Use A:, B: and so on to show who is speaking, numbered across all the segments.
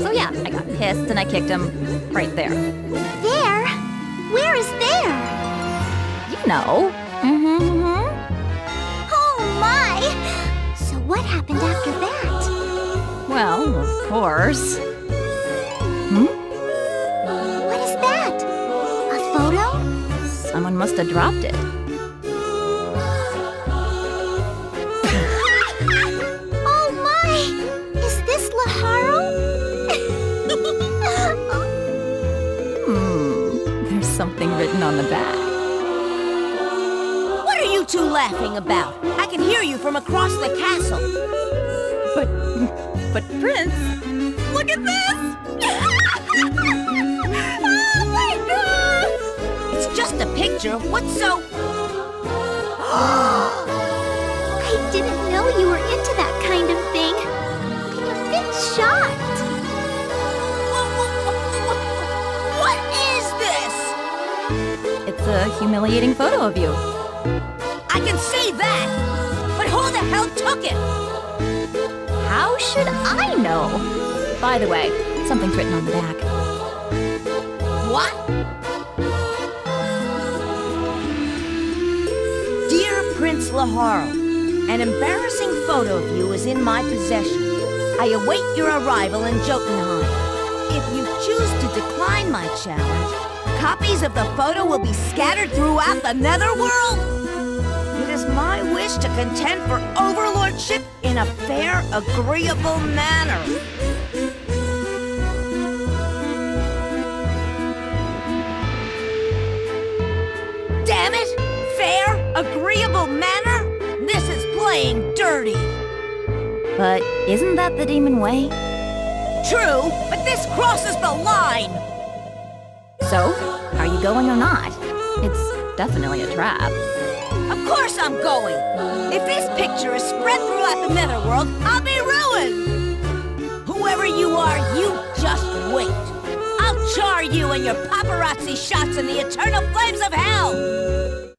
A: So yeah, I got pissed and I kicked him right there.
B: There? Where is there?
A: You know. Mm-hmm. mm-hmm.
B: Oh my! So what happened after that?
A: Well, of course. Hmm?
B: What is that? A photo?
A: Someone must have dropped it. On the back.
C: What are you two laughing about? I can hear you from across the castle.
A: But, but Prince,
C: Look at this! oh my god! It's just a picture. What's so...
B: I didn't know you were into that kind of thing. A
A: humiliating photo of you.
C: I can see that! But who the hell took it?
A: How should I know? By the way, something's written on the back.
C: What? Dear Prince Laharl, an embarrassing photo of you is in my possession. I await your arrival in Jotunheim. If you choose to decline my challenge, copies of the photo will be scattered throughout the netherworld. It is my wish to contend for overlordship in a fair, agreeable manner. Damn it! Fair, agreeable manner? This is playing dirty.
A: But isn't that the demon way?
C: True, but this crosses the line.
A: So, are you going or not? It's definitely a trap.
C: Of course I'm going. If this picture is spread throughout the netherworld, I'll be ruined. Whoever you are, you just wait. I'll char you and your paparazzi shots in the eternal flames of hell.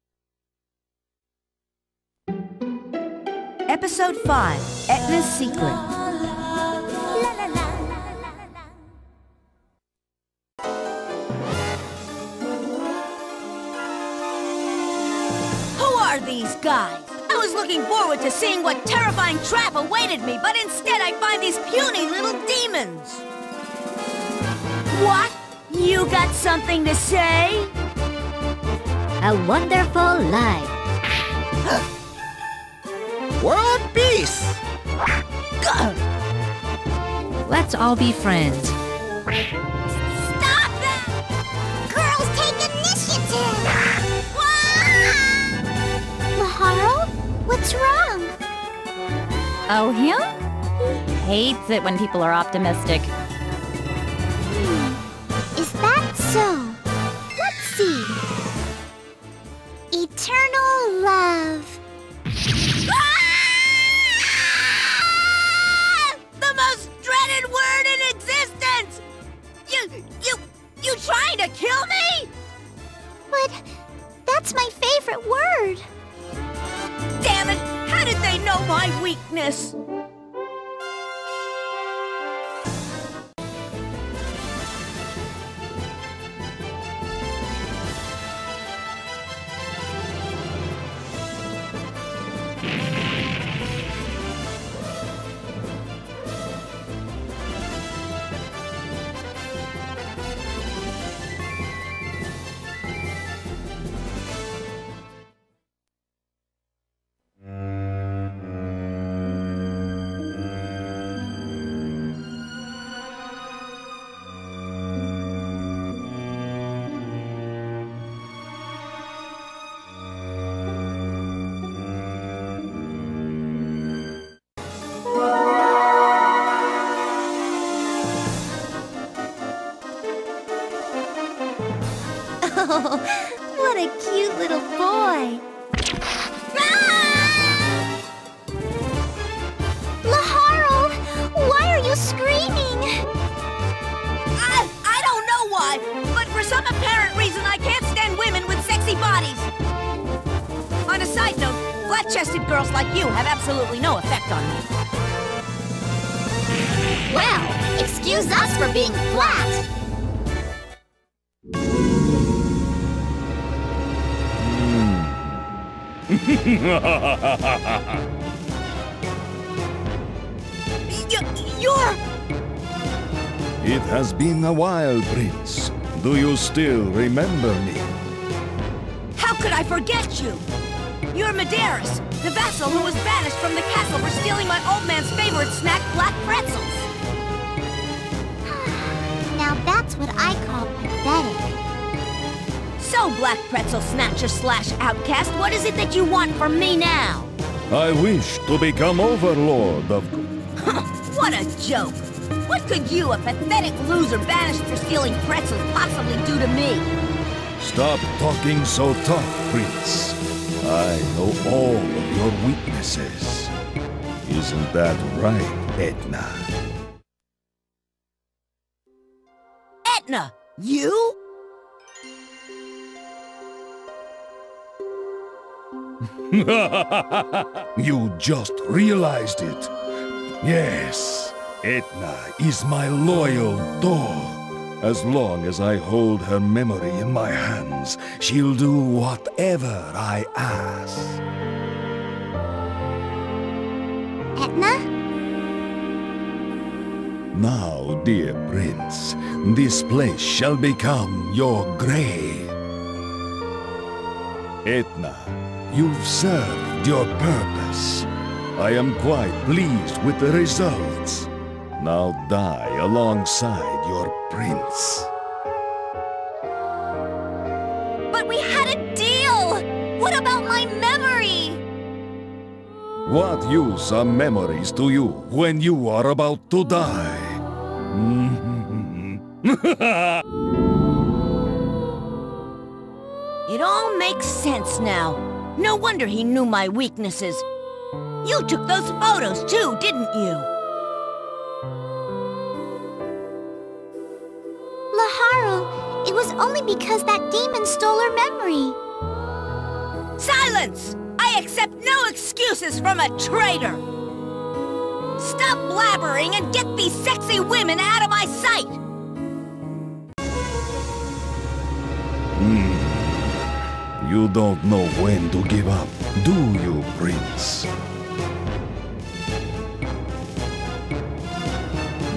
C: Episode 5 Etna's Secret. Are these guys? I was looking forward to seeing what terrifying trap awaited me, but instead I find these puny little demons. What? You got something to say?
B: A wonderful life.
D: World peace!
E: Let's all be friends.
B: What's wrong?
A: Oh, him? He hates it when people are optimistic.
C: Know my weakness?
B: Oh, what a cute little boy. Ah! Laharl, why are you screaming?
C: I, I don't know why, but for some apparent reason I can't stand women with sexy bodies. On a side note, flat-chested girls like you have absolutely no effect on me.
B: Well, excuse us for being flat.
C: you're...
F: It has been a while, Prince. Do you still remember me?
C: How could I forget you? You're Maderas, the vassal who was banished from the castle for stealing my old man's favorite snack, black pretzels.
B: Now that's what I call pathetic.
C: So, Black Pretzel Snatcher slash Outcast, what is it that you want from me now?
F: I wish to become overlord of...
C: What a joke! What could you, a pathetic loser banished for stealing pretzels, possibly do to me?
F: Stop talking so tough, Prince. I know all of your weaknesses. Isn't that right, Etna?
C: Etna, you?
F: You just realized it. Yes, Etna is my loyal dog. As long as I hold her memory in my hands, she'll do whatever I ask.
B: Etna?
F: Now, dear prince, this place shall become your grave. Etna, you've served your purpose. I am quite pleased with the results. Now die alongside your prince.
B: But we had a deal! What about my memory?
F: What use are memories to you when you are about to die?
C: It all makes sense now. No wonder he knew my weaknesses. You took those photos too, didn't you?
B: Laharl, it was only because that demon stole her memory.
C: Silence! I accept no excuses from a traitor! Stop blabbering and get these sexy women out of my sight!
F: You don't know when to give up, do you, prince?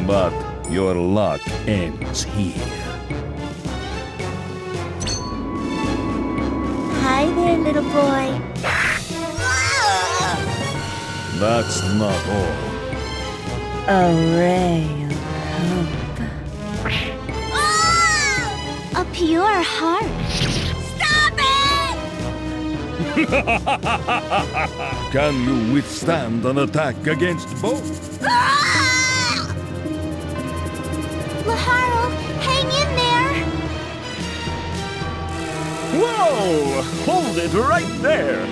F: But your luck ends here.
B: Hi there, little boy.
F: That's not all.
C: A ray of hope.
B: A pure heart.
F: Can you withstand an attack against both?
B: Ah! Laharl, hang in there.
G: Whoa! Hold it right there!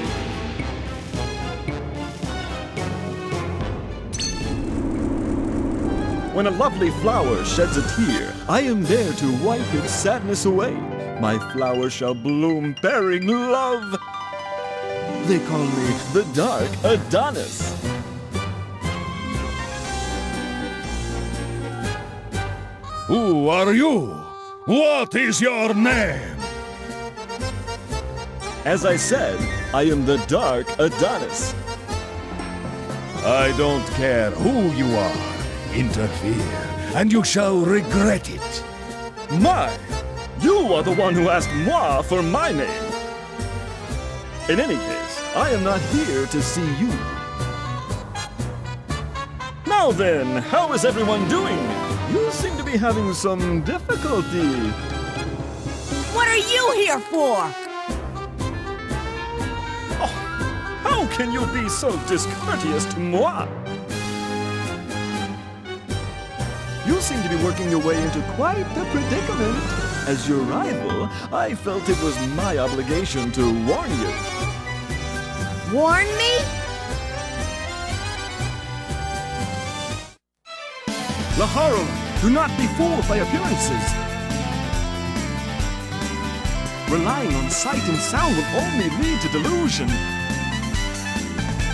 G: When a lovely flower sheds a tear, I am there to wipe its sadness away. My flower shall bloom bearing love. They call me the Dark Adonis.
F: Who are you? What is your name?
G: As I said, I am the Dark Adonis.
F: I don't care who you are. Interfere, and you shall regret it.
G: My! You are the one who asked moi for my name. In any case, I am not here to see you. Now then, how is everyone doing? You seem to be having some difficulty.
C: What are you here for?
G: Oh, How can you be so discourteous to moi? You seem to be working your way into quite a predicament. As your rival, I felt it was my obligation to warn you.
C: Warn me?
G: Laharl, do not be fooled by appearances. Relying on sight and sound will only lead to delusion.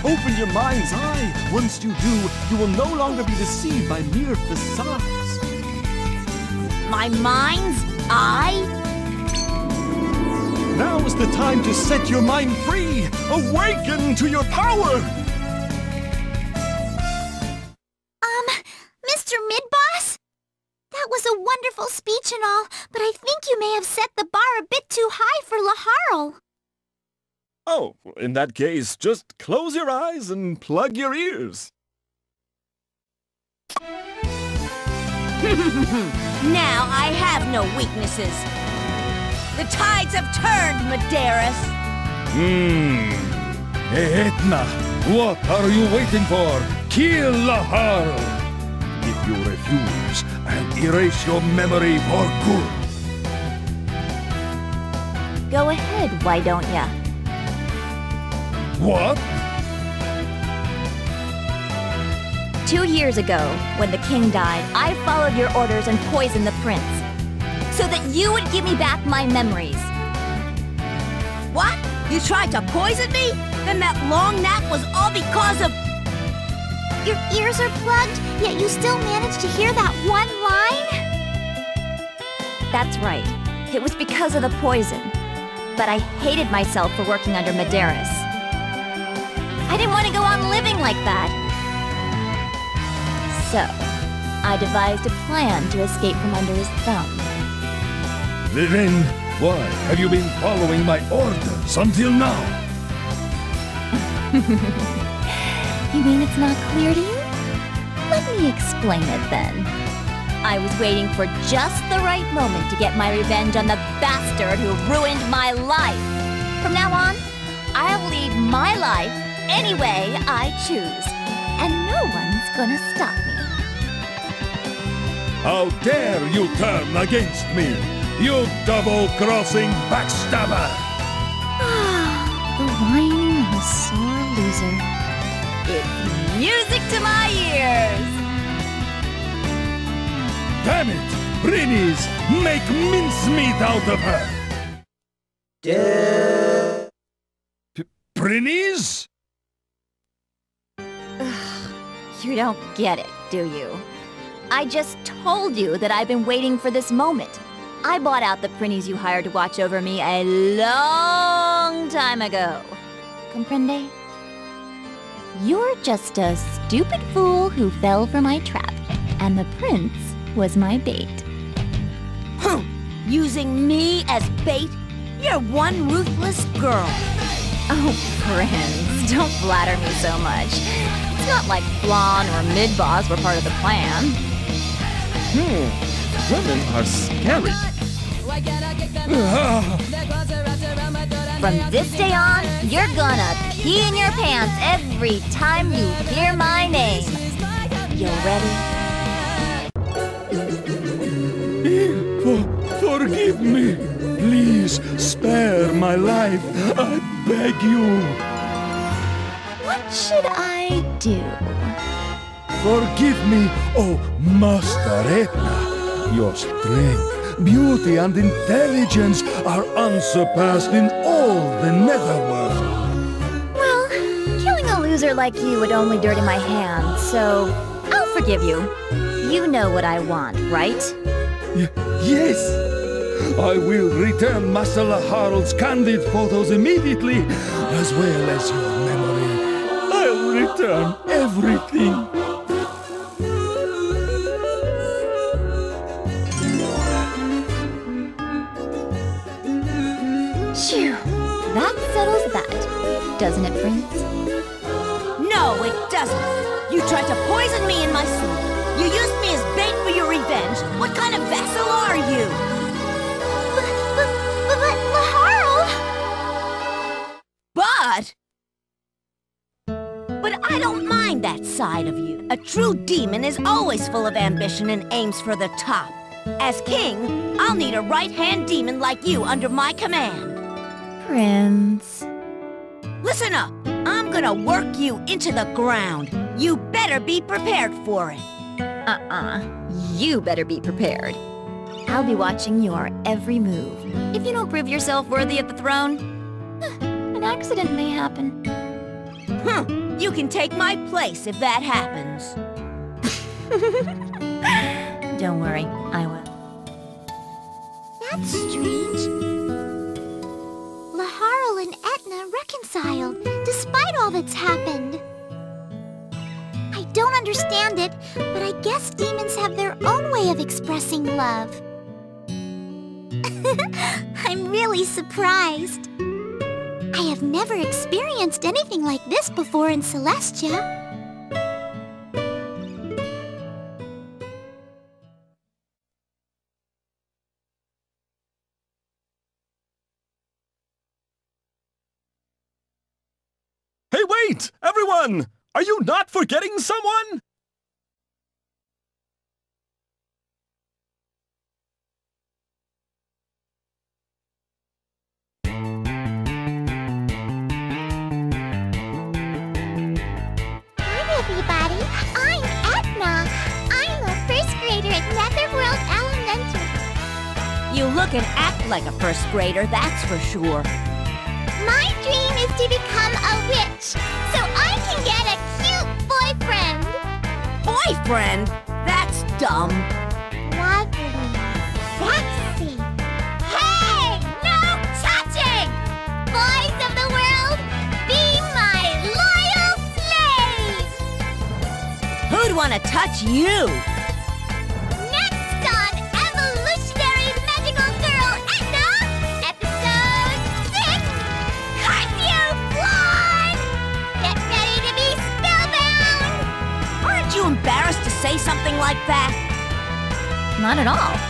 G: Open your mind's eye. Once you do, you will no longer be deceived by mere facades.
C: my mind's eye?
G: Now is the time to set your mind free! Awaken to your power!
B: Um, Mr. Midboss? That was a wonderful speech and all, but I think you may have set the bar a bit too high for Laharl.
G: Oh, in that case, just close your eyes and plug your ears.
C: Now I have no weaknesses. The tides have turned, Maderas.
F: Hmm. Etna, what are you waiting for? Kill Laharl! If you refuse, I'll erase your memory for good.
A: Go ahead, why don't ya?
F: What?
A: Two years ago, when the king died, I followed your orders and poisoned the prince. So that you would give me back my memories.
C: What? You tried to poison me? Then that long nap was all because of...
B: Your ears are plugged, yet you still managed to hear that one line?
A: That's right. It was because of the poison. But I hated myself for working under Maderas. I didn't want to go on living like that. So, I devised a plan to escape from under his thumb.
F: Then, why have you been following my orders until now?
A: You mean it's not clear to you? Let me explain it then. I was waiting for just the right moment to get my revenge on the bastard who ruined my life. From now on, I'll lead my life any way I choose. And no one's gonna stop me.
F: How dare you turn against me, you double-crossing backstabber!
A: Ah, the whining of a sore loser. It's music to my ears!
F: Damn it! Prinnies, make mincemeat out of her! P- Prinnies?
A: You don't get it, do you? I just told you that I've been waiting for this moment. I bought out the Prinnies you hired to watch over me a long time ago. Comprende? You're just a stupid fool who fell for my trap, and the prince was my bait.
C: Huh. Using me as bait? You're one ruthless girl.
A: Oh, Prince, don't flatter me so much. It's not like Flonne or Midboss were part of the plan.
G: Hmm, women are scary.
A: From this day on, you're gonna pee in your pants every time you hear my name. You ready?
F: For- forgive me! Please spare my life! I beg you!
A: What should I do?
F: Forgive me, oh Master Etna! Your strength, beauty, and intelligence are unsurpassed in all the netherworld.
A: Well, killing a loser like you would only dirty my hands, so I'll forgive you. You know what I want, right?
F: Y- yes! I will return Master Laharl's candid photos immediately, as well as your memory. I'll return everything.
C: You tried to poison me in my sleep. You used me as bait for your revenge. What kind of vessel are you?
B: But, but, but, but Laharl!
C: But... But I don't mind that side of you. A true demon is always full of ambition and aims for the top. As king, I'll need a right-hand demon like you under my command.
A: Prince.
C: Listen up. I'm gonna work you into the ground. You better be prepared for it.
A: Uh-uh. You better be prepared. I'll be watching your every move. If you don't prove yourself worthy of the throne, an accident may happen.
C: Huh. You can take my place if that happens.
A: Don't worry, I will.
B: That's strange. Laharl and Etna reconciled, despite all that's happened. I don't understand it, but I guess demons have their own way of expressing love. I'm really surprised. I have never experienced anything like this before in Celestia.
G: Hey, wait! Everyone! Are you not forgetting someone?
B: Hi, everybody. I'm Etna. I'm a first grader at Netherworld Elementary.
C: You look and act like a first grader, that's for sure.
B: My dream is to become a witch, Boyfriend?
C: That's dumb.
B: Lovely. Sexy. Hey! No touching! Boys of the world, be my loyal slaves!
C: Who'd want to touch you? Like that?
A: Not at all.